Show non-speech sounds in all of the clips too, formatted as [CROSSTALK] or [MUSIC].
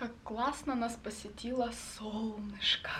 Как классно нас посетило солнышко.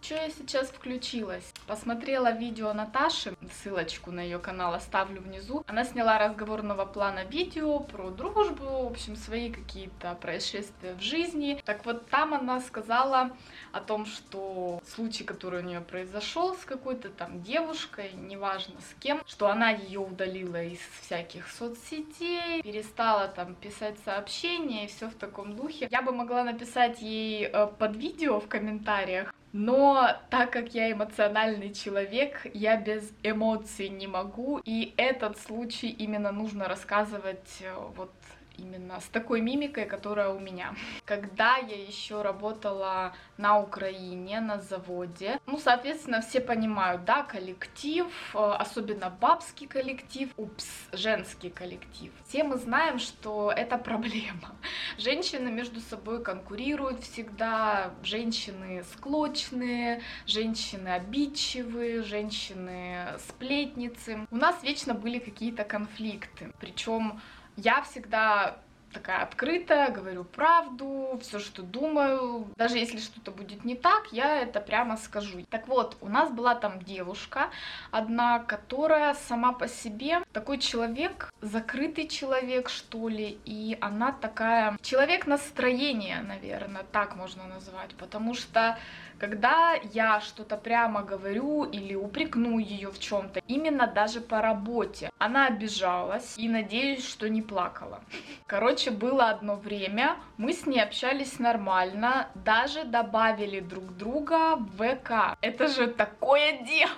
Что я сейчас включилась? Посмотрела видео Наташи, ссылочку на ее канал оставлю внизу. Она сняла разговорного плана видео про дружбу, в общем, свои какие-то происшествия в жизни. Так вот, там она сказала о том, что случай, который у нее произошел с какой-то там девушкой, неважно с кем, что она ее удалила из всяких соцсетей, перестала там писать сообщения и все в таком духе. Я бы могла написать ей э, под видео в комментариях, но так как я эмоциональный человек, я без эмоций не могу, и этот случай именно нужно рассказывать э, вот именно с такой мимикой, которая у меня. Когда я еще работала на Украине, на заводе, ну, соответственно, все понимают, да, коллектив, э, особенно бабский коллектив, упс, женский коллектив. Все мы знаем, что это проблема. [LAUGHS] Женщины между собой конкурируют всегда, женщины склочные, женщины обидчивые, женщины сплетницы. У нас вечно были какие-то конфликты, причем я всегда такая открытая, говорю правду, все, что думаю. Даже если что-то будет не так, я это прямо скажу. Так вот, у нас была там девушка одна, которая сама по себе такой человек, закрытый человек, что ли, и она такая человек настроения, наверное, так можно назвать, потому что когда я что-то прямо говорю или упрекну ее в чем-то, именно даже по работе, она обижалась и надеюсь, что не плакала. Короче, было одно время, мы с ней общались нормально, даже добавили друг друга в ВК. Это же такое дело!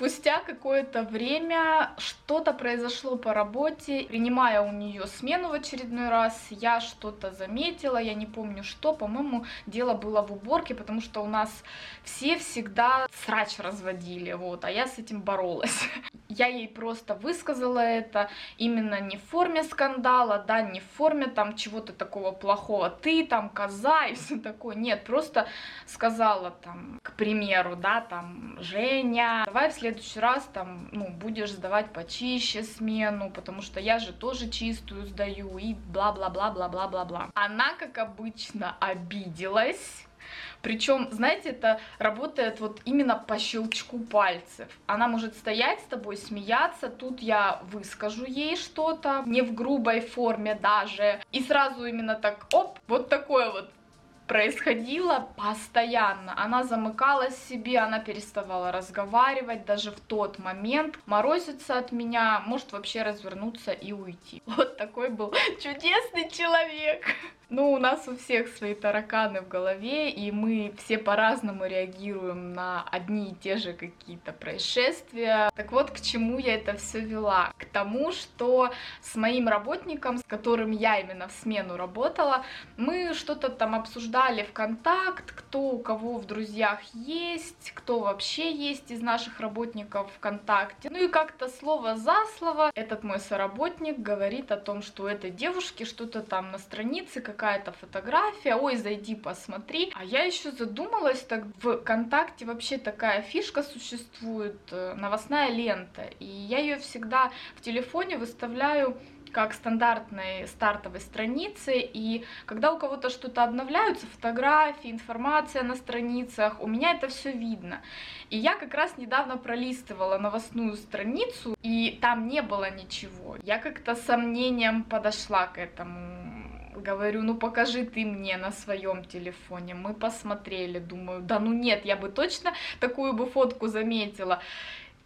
Спустя какое-то время что-то произошло по работе. Принимая у нее смену в очередной раз, я что-то заметила, я не помню что, по-моему, дело было в уборке, потому что у нас все всегда срач разводили, вот, а я с этим боролась. Я ей просто высказала это именно не в форме скандала, да, не в форме там чего-то такого плохого, ты там коза и все такое, нет, просто сказала там, к примеру, да, там, Женя, давай в следующий раз там, ну, будешь сдавать почище смену, потому что я же тоже чистую сдаю и бла-бла-бла-бла-бла-бла-бла. Она, как обычно, обиделась, причем, знаете, это работает вот именно по щелчку пальцев. Она может стоять с тобой, смеяться, тут я выскажу ей что-то, не в грубой форме даже, и сразу именно так, оп, вот такое вот происходило постоянно. Она замыкалась себе, она переставала разговаривать даже в тот момент, морозится от меня, может вообще развернуться и уйти. [LAUGHS] Вот такой был чудесный человек. Ну, у нас у всех свои тараканы в голове, и мы все по-разному реагируем на одни и те же какие-то происшествия. Так вот, к чему я это все вела? К тому, что с моим работником, с которым я именно в смену работала, мы что-то там обсуждали в контакт, кто у кого в друзьях есть, кто вообще есть из наших работников ВКонтакте. Ну и как-то слово за слово этот мой соработник говорит о том, что у этой девушки что-то там на странице, как какая-то фотография, ой, зайди посмотри. А я еще задумалась, так в ВКонтакте вообще такая фишка существует, э, новостная лента, и я ее всегда в телефоне выставляю как стандартной стартовой страницы, и когда у кого-то что-то обновляются, фотографии, информация на страницах, у меня это все видно. И я как раз недавно пролистывала новостную страницу, и там не было ничего. Я как-то сомнением подошла к этому говорю, ну покажи ты мне на своем телефоне. Мы посмотрели, думаю, да ну нет, я бы точно такую бы фотку заметила.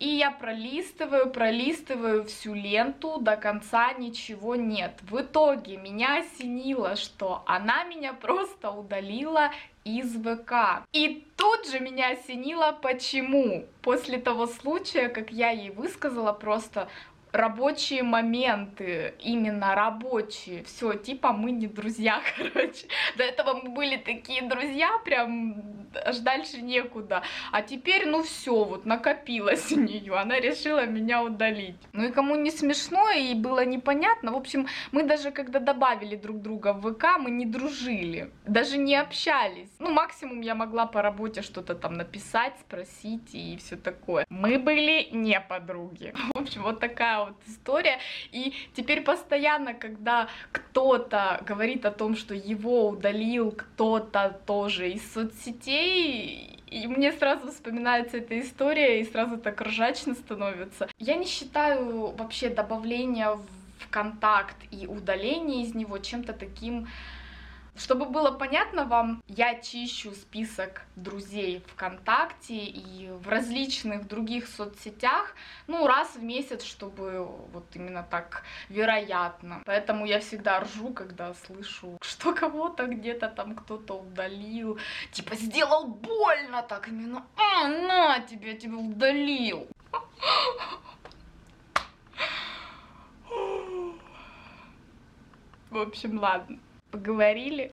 И я пролистываю, пролистываю всю ленту, до конца ничего нет. В итоге меня осенило, что она меня просто удалила из ВК. И тут же меня осенило, почему. После того случая, как я ей высказала просто рабочие моменты, именно рабочие. Все, типа мы не друзья, [LAUGHS] короче. До этого мы были такие друзья, прям аж дальше некуда. А теперь, ну все, вот накопилось у нее. Она решила меня удалить. Ну и кому не смешно и было непонятно. В общем, мы даже когда добавили друг друга в ВК, мы не дружили. Даже не общались. Ну, максимум я могла по работе что-то там написать, спросить и все такое. Мы были не подруги. [LAUGHS] В общем, вот такая вот история. И теперь постоянно, когда кто-то говорит о том, что его удалил кто-то тоже из соцсетей, и мне сразу вспоминается эта история, и сразу так ржачно становится. Я не считаю вообще добавление в контакт и удаление из него чем-то таким чтобы было понятно вам, я чищу список друзей ВКонтакте и в различных других соцсетях, ну, раз в месяц, чтобы вот именно так вероятно. Поэтому я всегда ржу, когда слышу, что кого-то где-то там кто-то удалил, типа сделал больно так именно, а, на тебе, я тебя удалил. В общем, ладно, поговорили.